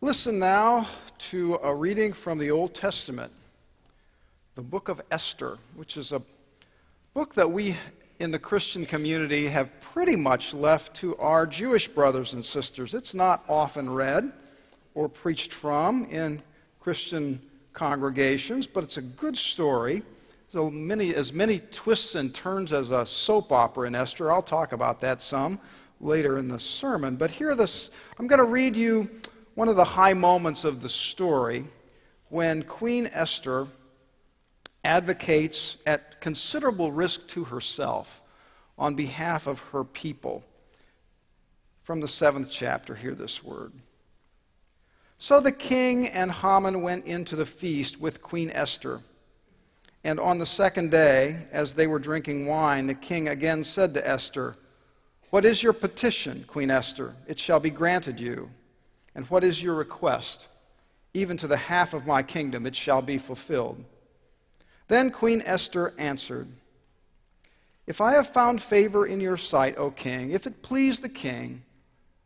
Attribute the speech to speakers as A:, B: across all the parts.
A: Listen now to a reading from the Old Testament, the book of Esther, which is a book that we in the Christian community have pretty much left to our Jewish brothers and sisters. It's not often read or preached from in Christian congregations, but it's a good story. So many, as many twists and turns as a soap opera in Esther. I'll talk about that some later in the sermon. But here, this, I'm going to read you one of the high moments of the story when Queen Esther advocates at considerable risk to herself on behalf of her people. From the seventh chapter, hear this word. So the king and Haman went into the feast with Queen Esther. And on the second day, as they were drinking wine, the king again said to Esther, What is your petition, Queen Esther? It shall be granted you. And what is your request? Even to the half of my kingdom it shall be fulfilled. Then Queen Esther answered, If I have found favor in your sight, O king, if it please the king,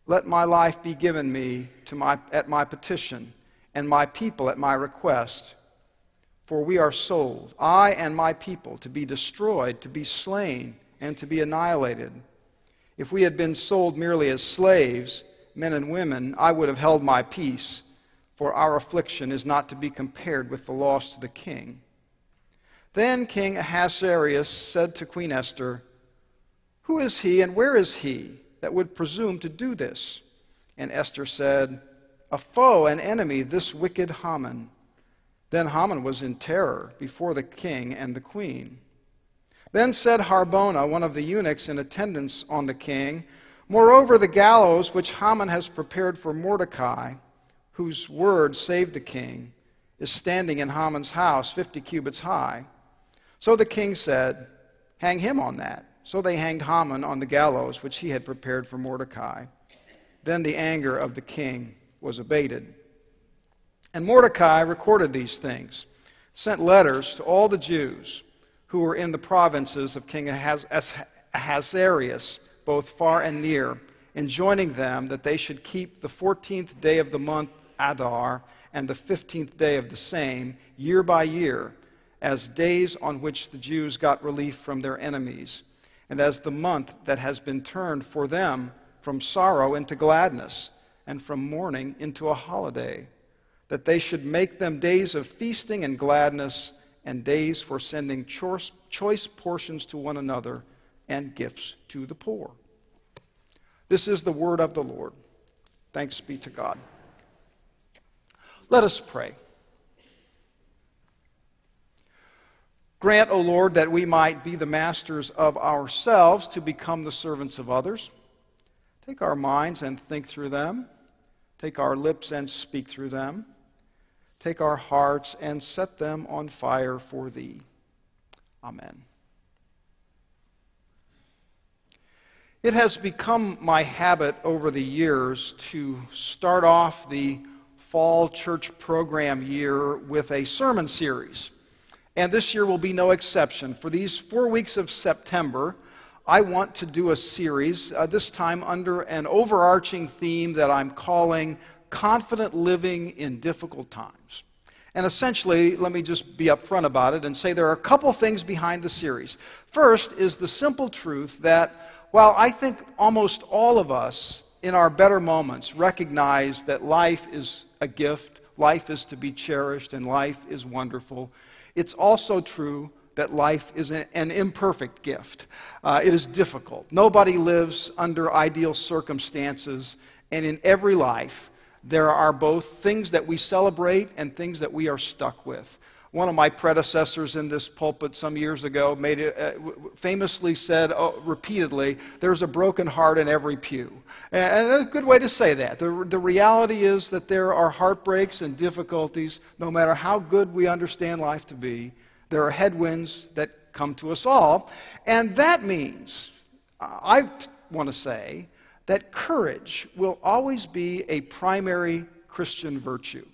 A: let my life be given me to my, at my petition, and my people at my request. For we are sold, I and my people, to be destroyed, to be slain, and to be annihilated. If we had been sold merely as slaves, men and women, I would have held my peace, for our affliction is not to be compared with the loss to the king. Then King Ahasuerus said to Queen Esther, Who is he and where is he that would presume to do this? And Esther said, A foe, an enemy, this wicked Haman. Then Haman was in terror before the king and the queen. Then said Harbona, one of the eunuchs in attendance on the king, Moreover, the gallows which Haman has prepared for Mordecai, whose word saved the king, is standing in Haman's house, 50 cubits high. So the king said, Hang him on that. So they hanged Haman on the gallows which he had prepared for Mordecai. Then the anger of the king was abated. And Mordecai recorded these things, sent letters to all the Jews who were in the provinces of King Ahasuerus both far and near, enjoining them that they should keep the 14th day of the month Adar and the 15th day of the same, year by year, as days on which the Jews got relief from their enemies, and as the month that has been turned for them from sorrow into gladness, and from mourning into a holiday, that they should make them days of feasting and gladness, and days for sending choice, choice portions to one another and gifts to the poor. This is the word of the Lord. Thanks be to God. Let us pray. Grant, O Lord, that we might be the masters of ourselves to become the servants of others. Take our minds and think through them. Take our lips and speak through them. Take our hearts and set them on fire for Thee. Amen. It has become my habit over the years to start off the fall church program year with a sermon series. And this year will be no exception. For these four weeks of September, I want to do a series, uh, this time under an overarching theme that I'm calling Confident Living in Difficult Times. And essentially, let me just be upfront about it and say there are a couple things behind the series. First is the simple truth that well, I think almost all of us in our better moments recognize that life is a gift, life is to be cherished, and life is wonderful. It's also true that life is an imperfect gift. Uh, it is difficult. Nobody lives under ideal circumstances, and in every life, there are both things that we celebrate and things that we are stuck with. One of my predecessors in this pulpit some years ago made it, uh, famously said uh, repeatedly, There's a broken heart in every pew. And, a good way to say that. The, the reality is that there are heartbreaks and difficulties, no matter how good we understand life to be. There are headwinds that come to us all. And that means, I want to say, that courage will always be a primary Christian virtue.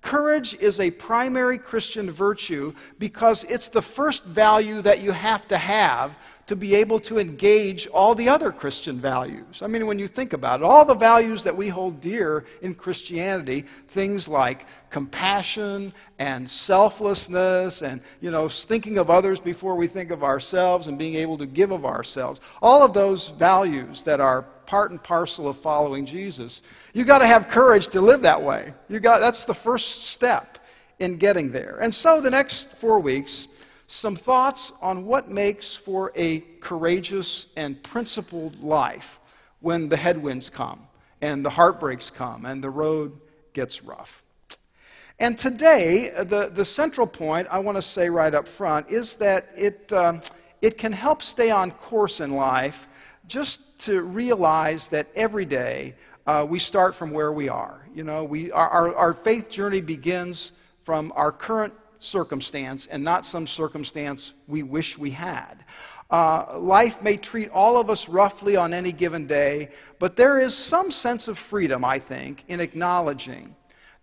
A: Courage is a primary Christian virtue because it's the first value that you have to have to be able to engage all the other Christian values. I mean, when you think about it, all the values that we hold dear in Christianity, things like compassion and selflessness and, you know, thinking of others before we think of ourselves and being able to give of ourselves, all of those values that are part and parcel of following Jesus—you've got to have courage to live that way. You got, that's the first step in getting there. And so the next four weeks, some thoughts on what makes for a courageous and principled life when the headwinds come and the heartbreaks come and the road gets rough. And today, the, the central point I want to say right up front is that it, um, it can help stay on course in life just to realize that every day uh, we start from where we are. You know, we, our, our, our faith journey begins from our current circumstance and not some circumstance we wish we had. Uh, life may treat all of us roughly on any given day, but there is some sense of freedom, I think, in acknowledging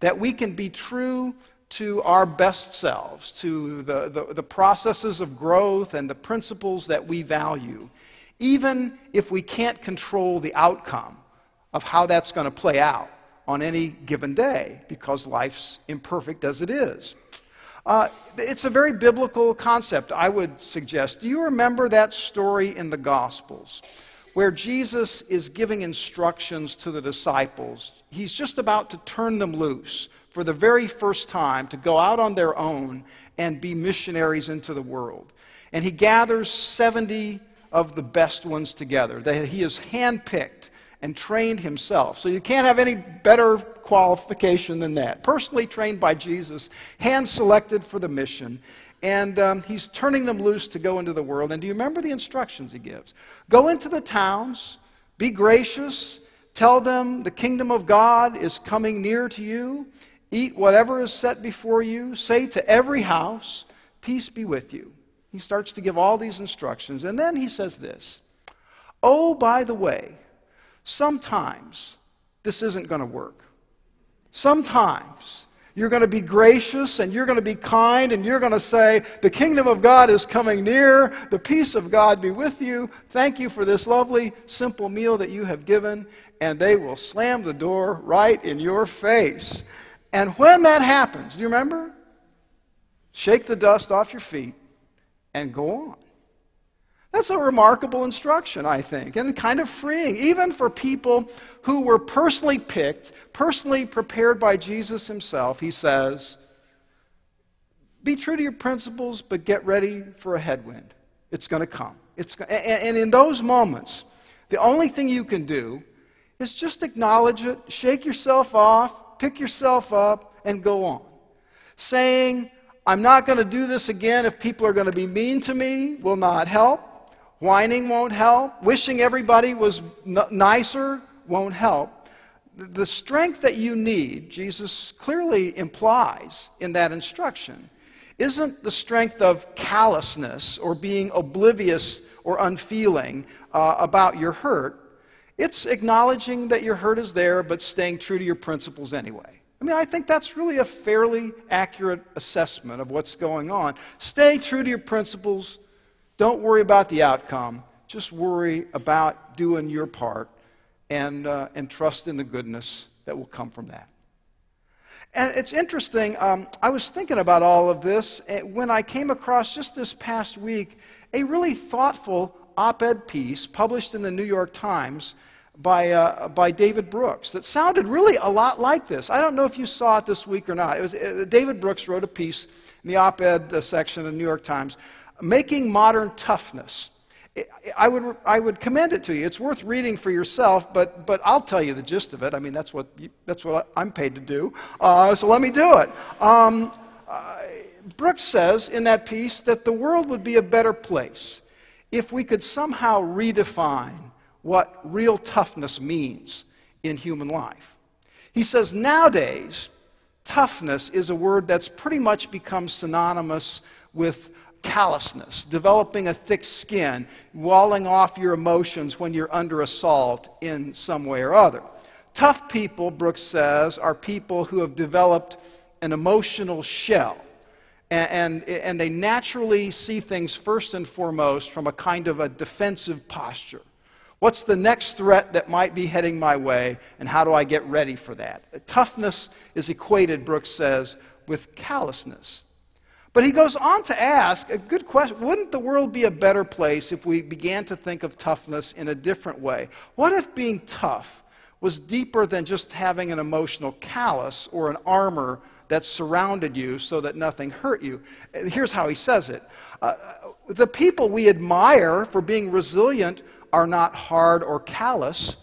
A: that we can be true to our best selves, to the, the, the, processes of growth and the principles that we value, even if we can't control the outcome of how that's going to play out on any given day, because life's imperfect as it is. Uh, it's a very biblical concept, I would suggest. Do you remember that story in the Gospels where Jesus is giving instructions to the disciples? He's just about to turn them loose for the very first time to go out on their own and be missionaries into the world. And he gathers 70 of the best ones together that he has handpicked and trained himself. So you can't have any better qualification than that. Personally trained by Jesus, hand selected for the mission, and um, he's turning them loose to go into the world. And do you remember the instructions he gives? Go into the towns, be gracious, tell them the kingdom of God is coming near to you, eat whatever is set before you, say to every house, Peace be with you. He starts to give all these instructions, and then he says this Oh, by the way, sometimes this isn't going to work. Sometimes you're going to be gracious and you're going to be kind and you're going to say, The kingdom of God is coming near. The peace of God be with you. Thank you for this lovely, simple meal that you have given. And they will slam the door right in your face. And when that happens, do you remember? Shake the dust off your feet and go on. That's a remarkable instruction, I think, and kind of freeing, even for people who were personally picked, personally prepared by Jesus himself. He says, Be true to your principles, but get ready for a headwind. It's going to come. It's, and in those moments, the only thing you can do is just acknowledge it, shake yourself off, pick yourself up, and go on. Saying, I'm not going to do this again if people are going to be mean to me, will not help. Whining won't help. Wishing everybody was nicer won't help. The strength that you need, Jesus clearly implies in that instruction, isn't the strength of callousness or being oblivious or unfeeling uh, about your hurt. It's acknowledging that your hurt is there, but staying true to your principles anyway. I mean, I think that's really a fairly accurate assessment of what's going on. Stay true to your principles, don't worry about the outcome. Just worry about doing your part and, uh, and trust in the goodness that will come from that. And it's interesting, um, I was thinking about all of this when I came across just this past week a really thoughtful op ed piece published in the New York Times by, uh, by David Brooks that sounded really a lot like this. I don't know if you saw it this week or not. It was, uh, David Brooks wrote a piece in the op ed uh, section of the New York Times Making Modern Toughness. I would, I would commend it to you. It's worth reading for yourself, but, but I'll tell you the gist of it. I mean, that's what, you, that's what I'm paid to do. Uh, so let me do it. Um, uh, Brooks says in that piece that the world would be a better place if we could somehow redefine what real toughness means in human life. He says nowadays, toughness is a word that's pretty much become synonymous with callousness, developing a thick skin, walling off your emotions when you're under assault in some way or other. Tough people, Brooks says, are people who have developed an emotional shell and, and, and they naturally see things first and foremost from a kind of a defensive posture. What's the next threat that might be heading my way, and how do I get ready for that? Toughness is equated, Brooks says, with callousness. But he goes on to ask a good question Wouldn't the world be a better place if we began to think of toughness in a different way? What if being tough was deeper than just having an emotional callus or an armor that surrounded you so that nothing hurt you? Here's how he says it uh, The people we admire for being resilient are not hard or callous.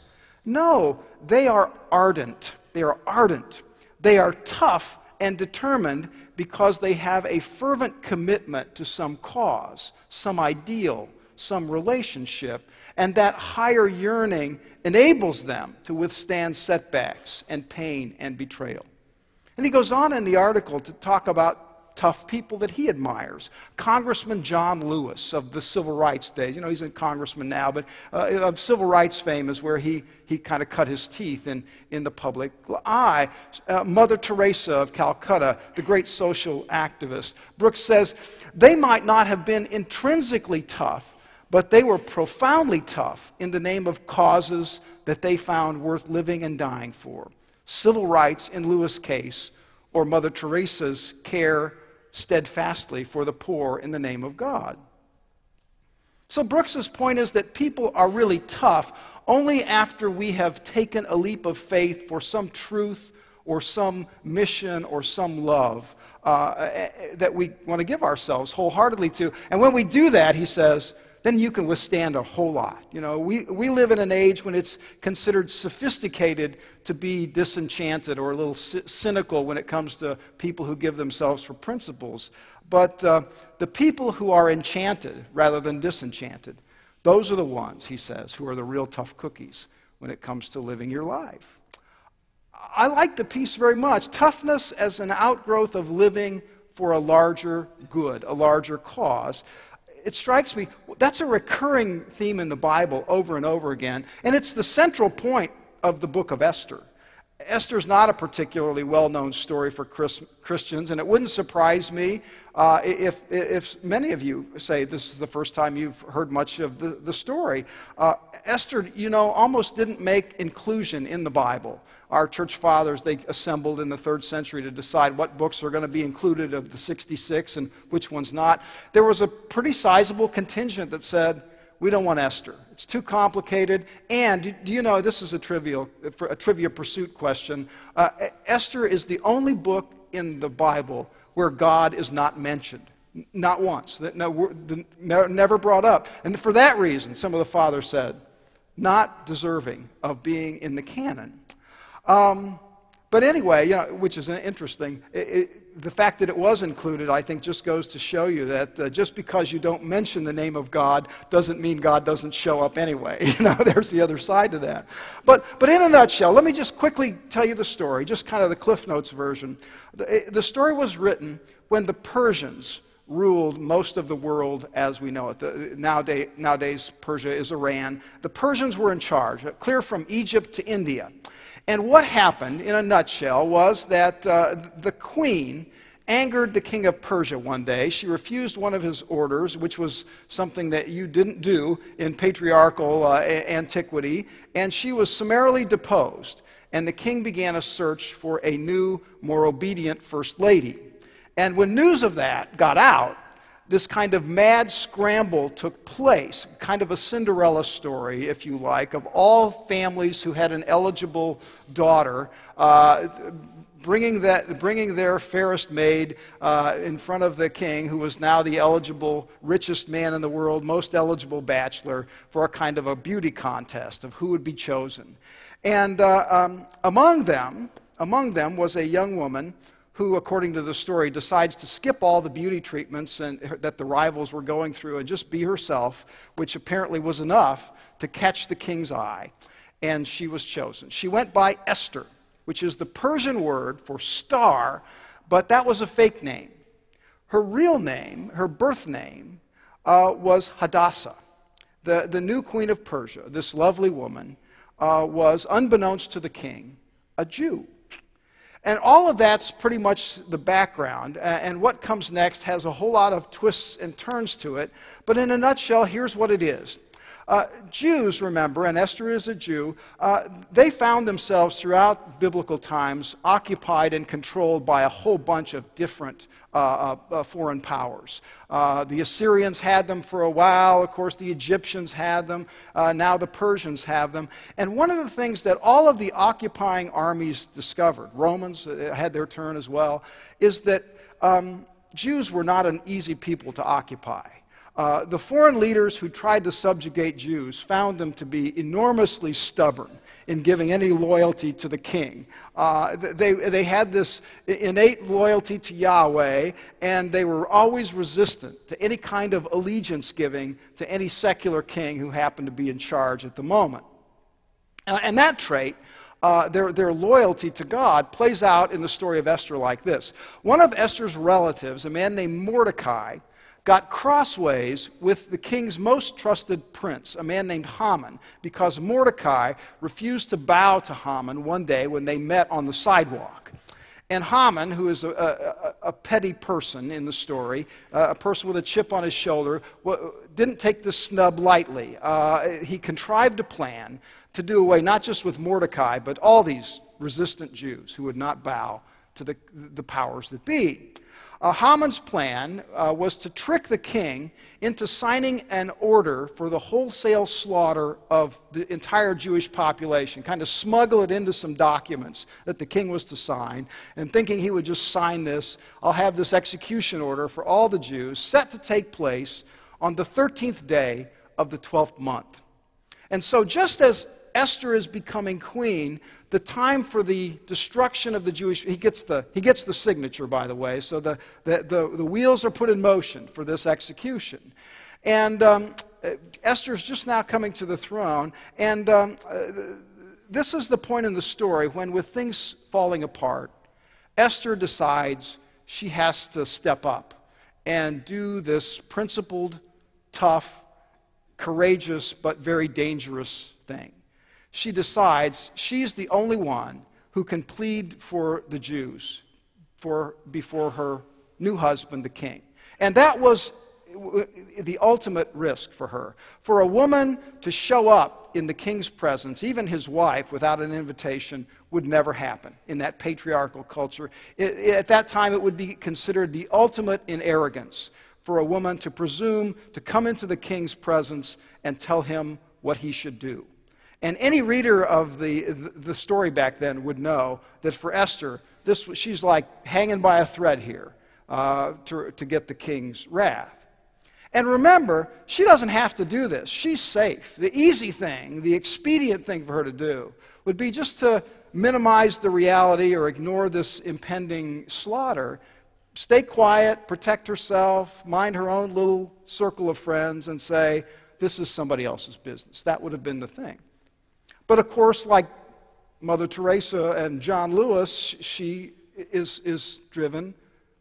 A: No, they are ardent. They are ardent. They are tough and determined because they have a fervent commitment to some cause, some ideal, some relationship, and that higher yearning enables them to withstand setbacks and pain and betrayal. And he goes on in the article to talk about tough people that he admires. Congressman John Lewis of the civil rights days. You know, he's a congressman now, but uh, of civil rights fame is where he, he kind of cut his teeth in, in the public eye. Uh, Mother Teresa of Calcutta, the great social activist. Brooks says they might not have been intrinsically tough, but they were profoundly tough in the name of causes that they found worth living and dying for. Civil rights, in Lewis' case, or Mother Teresa's care steadfastly for the poor in the name of God. So Brooks's point is that people are really tough only after we have taken a leap of faith for some truth or some mission or some love uh, eh, eh, that we want to give ourselves wholeheartedly to. And when we do that, he says, then you can withstand a whole lot. You know, we, we live in an age when it's considered sophisticated to be disenchanted or a little c- cynical when it comes to people who give themselves for principles. But uh, the people who are enchanted rather than disenchanted, those are the ones, he says, who are the real tough cookies when it comes to living your life. I like the piece very much. Toughness as an outgrowth of living for a larger good, a larger cause it strikes me that's a recurring theme in the Bible over and over again, and it's the central point of the book of Esther. Esther's not a particularly well known story for Chris, Christians, and it wouldn't surprise me uh, if, if many of you say this is the first time you've heard much of the, the story. Uh, Esther, you know, almost didn't make inclusion in the Bible. Our church fathers, they assembled in the third century to decide what books are going to be included of the 66 and which ones not. There was a pretty sizable contingent that said, we don't want Esther. It's too complicated. And do you know, this is a trivial, a trivia pursuit question. Uh, Esther is the only book in the Bible where God is not mentioned. Not once. No, never brought up. And for that reason, some of the fathers said, not deserving of being in the canon. Um, but anyway, you know, which is interesting. It, it, the fact that it was included, I think, just goes to show you that uh, just because you don't mention the name of God doesn't mean God doesn't show up anyway. You know, there's the other side to that. But, but in a nutshell, let me just quickly tell you the story, just kind of the Cliff Notes version. The, the story was written when the Persians ruled most of the world as we know it. The, nowadays, nowadays, Persia is Iran. The Persians were in charge, clear from Egypt to India. And what happened, in a nutshell, was that uh, the queen angered the king of Persia one day. She refused one of his orders, which was something that you didn't do in patriarchal uh, antiquity, and she was summarily deposed. And the king began a search for a new, more obedient first lady. And when news of that got out, this kind of mad scramble took place, kind of a Cinderella story, if you like, of all families who had an eligible daughter. Uh, bringing, that, bringing their fairest maid uh, in front of the king, who was now the eligible, richest man in the world, most eligible bachelor, for a kind of a beauty contest of who would be chosen. And uh, um, among them, among them was a young woman who, according to the story, decides to skip all the beauty treatments and, that the rivals were going through and just be herself, which apparently was enough to catch the king's eye. And she was chosen. She went by Esther, which is the Persian word for star, but that was a fake name. Her real name, her birth name, uh, was Hadassah. The, the new queen of Persia, this lovely woman, uh, was, unbeknownst to the king, a Jew. And all of that's pretty much the background. Uh, and what comes next has a whole lot of twists and turns to it. But in a nutshell, here's what it is. Uh, Jews, remember, and Esther is a Jew, uh, they found themselves throughout biblical times occupied and controlled by a whole bunch of different uh, uh, uh foreign powers. Uh, the Assyrians had them for a while, of course, the Egyptians had them, now the Persians have them. And one of the things that all of the occupying armies discovered, Romans had their turn as well, is that um, Jews were not an easy people to occupy. Uh, the foreign leaders who tried to subjugate Jews found them to be enormously stubborn in giving any loyalty to the king. Uh, they, they had this innate loyalty to Yahweh, and they were always resistant to any kind of allegiance giving to any secular king who happened to be in charge at the moment. Uh, and that trait uh, their, their loyalty to God plays out in the story of Esther like this. One of Esther's relatives, a man named Mordecai, got crossways with the king's most trusted prince, a man named Haman, because Mordecai refused to bow to Haman one day when they met on the sidewalk. And Haman, who is a, a, a petty person in the story, uh, a person with a chip on his shoulder, didn't take the snub lightly. Uh, he contrived a plan to do away not just with Mordecai, but all these resistant Jews who would not bow to the, the powers that be. Uh, Haman's plan uh, was to trick the king into signing an order for the wholesale slaughter of the entire Jewish population, kind of smuggle it into some documents that the king was to sign, and thinking he would just sign this, I'll have this execution order for all the Jews set to take place on the 13th day of the 12th month. And so, just as Esther is becoming queen, the time for the destruction of the Jewish, he gets the, he gets the signature, by the way, so the, the, the, the wheels are put in motion for this execution. And um, Esther's just now coming to the throne, and um, uh, this is the point in the story when, with things falling apart, Esther decides she has to step up and do this principled, tough, courageous, but very dangerous thing she decides she's the only one who can plead for the Jews for, before her new husband, the king. And that was the ultimate risk for her. For a woman to show up in the king's presence, even his wife, without an invitation, would never happen in that patriarchal culture. It, at that time, it would be considered the ultimate in arrogance for a woman to presume to come into the king's presence and tell him what he should do. And any reader of the, the story back then would know that for Esther, this, she's like hanging by a thread here uh, to, to get the king's wrath. And remember, she doesn't have to do this. She's safe. The easy thing, the expedient thing for her to do, would be just to minimize the reality or ignore this impending slaughter. Stay quiet, protect herself, mind her own little circle of friends, and say, This is somebody else's business. That would have been the thing. But of course, like Mother Teresa and John Lewis, she is, is driven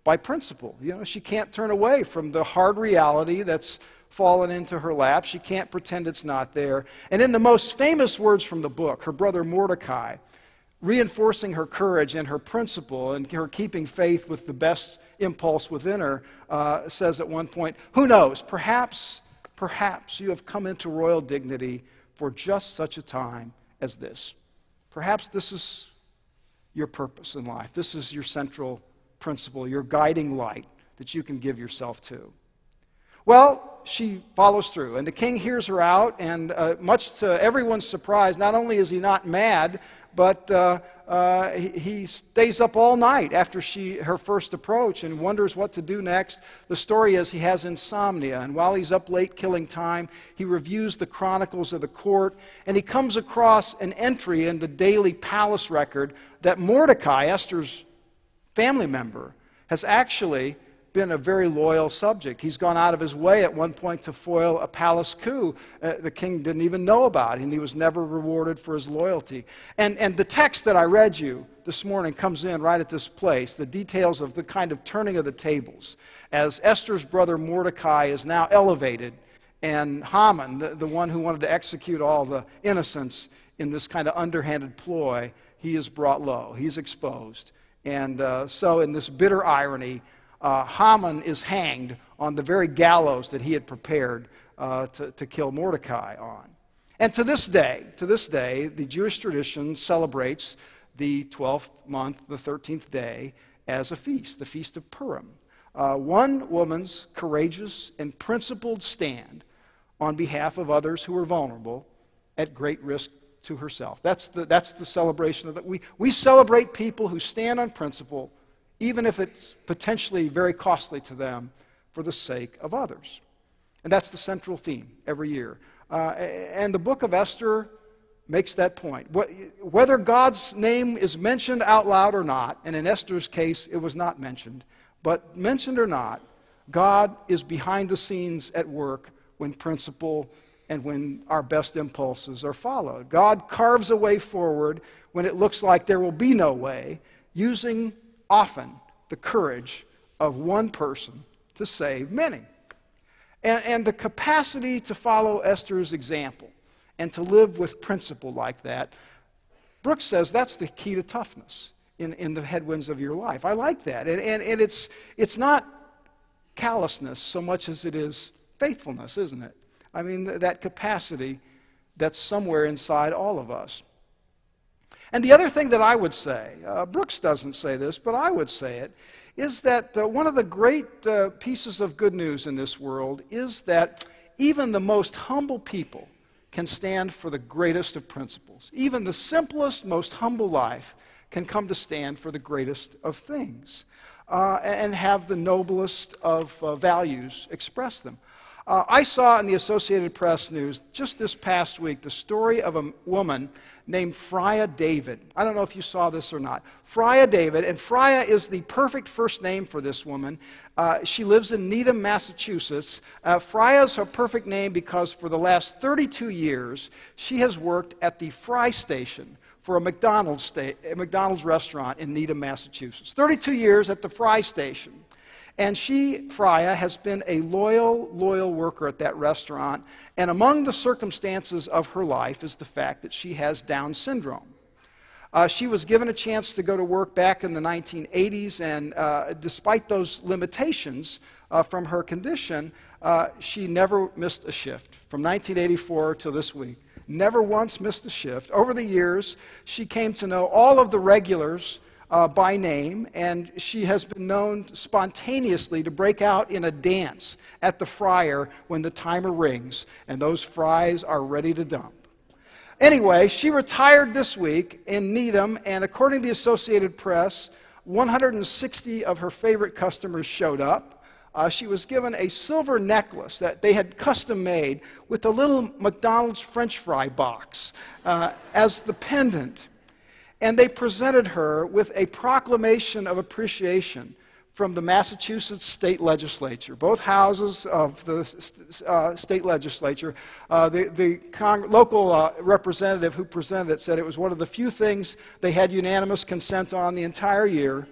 A: by principle. You know, she can't turn away from the hard reality that's fallen into her lap. She can't pretend it's not there. And in the most famous words from the book, her brother Mordecai, reinforcing her courage and her principle and her keeping faith with the best impulse within her, uh, says at one point, Who knows? Perhaps, perhaps you have come into royal dignity for just such a time as this. Perhaps this is your purpose in life. This is your central principle, your guiding light that you can give yourself to. Well, she follows through, and the king hears her out, and uh, much to everyone's surprise, not only is he not mad, but uh, uh, he, he, stays up all night after she, her first approach and wonders what to do next. The story is he has insomnia, and while he's up late killing time, he reviews the chronicles of the court, and he comes across an entry in the daily palace record that Mordecai, Esther's family member, has actually been a very loyal subject. He's gone out of his way at one point to foil a palace coup uh, the king didn't even know about, and he was never rewarded for his loyalty. And, and the text that I read you this morning comes in right at this place the details of the kind of turning of the tables as Esther's brother Mordecai is now elevated, and Haman, the, the one who wanted to execute all the innocents in this kind of underhanded ploy, he is brought low, he's exposed And uh, so, in this bitter irony, uh, Haman is hanged on the very gallows that he had prepared uh, to, to kill Mordecai on. And to this day, to this day, the Jewish tradition celebrates the 12th month, the 13th day, as a feast, the Feast of Purim. Uh, one woman's courageous and principled stand on behalf of others who are vulnerable at great risk to herself. That's the, that's the celebration of that. We, we celebrate people who stand on principle, even if it's potentially very costly to them, for the sake of others. And that's the central theme every year. Uh, and the book of Esther makes that point. Whether God's name is mentioned out loud or not, and in Esther's case, it was not mentioned, but mentioned or not, God is behind the scenes at work when principle and when our best impulses are followed. God carves a way forward when it looks like there will be no way, using often the courage of one person to save many. And, and the capacity to follow Esther's example and to live with principle like that, Brooks says that's the key to toughness in, in the headwinds of your life. I like that. And, and, and it's, it's not callousness so much as it is faithfulness, isn't it? I mean, th- that capacity that's somewhere inside all of us. And the other thing that I would say, uh, Brooks doesn't say this, but I would say it, is that uh, one of the great uh, pieces of good news in this world is that even the most humble people can stand for the greatest of principles. Even the simplest, most humble life can come to stand for the greatest of things uh, and have the noblest of uh, values express them. Uh, I saw in the Associated Press news just this past week the story of a woman named Freya David. I don't know if you saw this or not. Freya David, and Freya is the perfect first name for this woman. Uh, she lives in Needham, Massachusetts. Uh, Freya is her perfect name because for the last 32 years she has worked at the Fry Station for a McDonald's, sta- a McDonald's restaurant in Needham, Massachusetts. 32 years at the Fry Station. And she, Freya, has been a loyal, loyal worker at that restaurant. And among the circumstances of her life is the fact that she has Down syndrome. Uh, she was given a chance to go to work back in the 1980s, and uh, despite those limitations uh, from her condition, uh, she never missed a shift from 1984 to this week. Never once missed a shift. Over the years, she came to know all of the regulars uh, by name, and she has been known spontaneously to break out in a dance at the fryer when the timer rings and those fries are ready to dump. Anyway, she retired this week in Needham, and according to the Associated Press, 160 of her favorite customers showed up. Uh, she was given a silver necklace that they had custom made with a little McDonald's French fry box uh, as the pendant and they presented her with a proclamation of appreciation from the Massachusetts state legislature, both houses of the uh, state legislature. Uh, the, the local uh, representative who presented it said it was one of the few things they had unanimous consent on the entire year.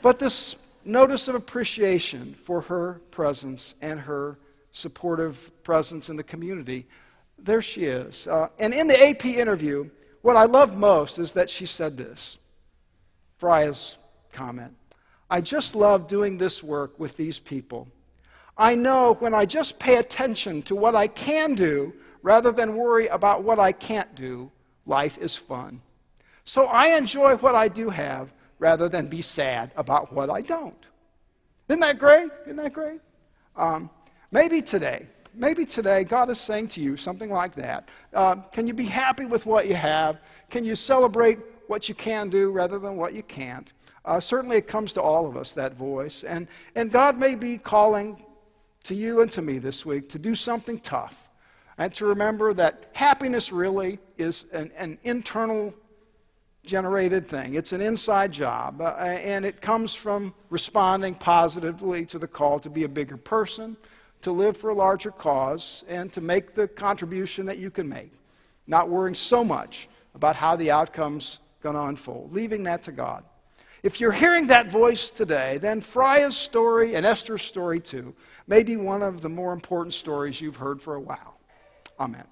A: But this notice of appreciation for her presence and her supportive presence in the community, there she is. Uh, and in the AP interview, what I love most is that she said this Freya's comment. I just love doing this work with these people. I know when I just pay attention to what I can do rather than worry about what I can't do, life is fun. So I enjoy what I do have rather than be sad about what I don't. Isn't that great? Isn't that great? Um, maybe today, maybe today God is saying to you something like that. Uh, can you be happy with what you have? Can you celebrate what you can do rather than what you can't? Uh, certainly, it comes to all of us, that voice. And, and God may be calling to you and to me this week to do something tough and to remember that happiness really is an, an internal generated thing. It's an inside job, uh, and it comes from responding positively to the call to be a bigger person, to live for a larger cause and to make the contribution that you can make, not worrying so much about how the outcome's going to unfold, leaving that to God. If you're hearing that voice today, then Freya's story and Esther's story too may be one of the more important stories you've heard for a while. Amen.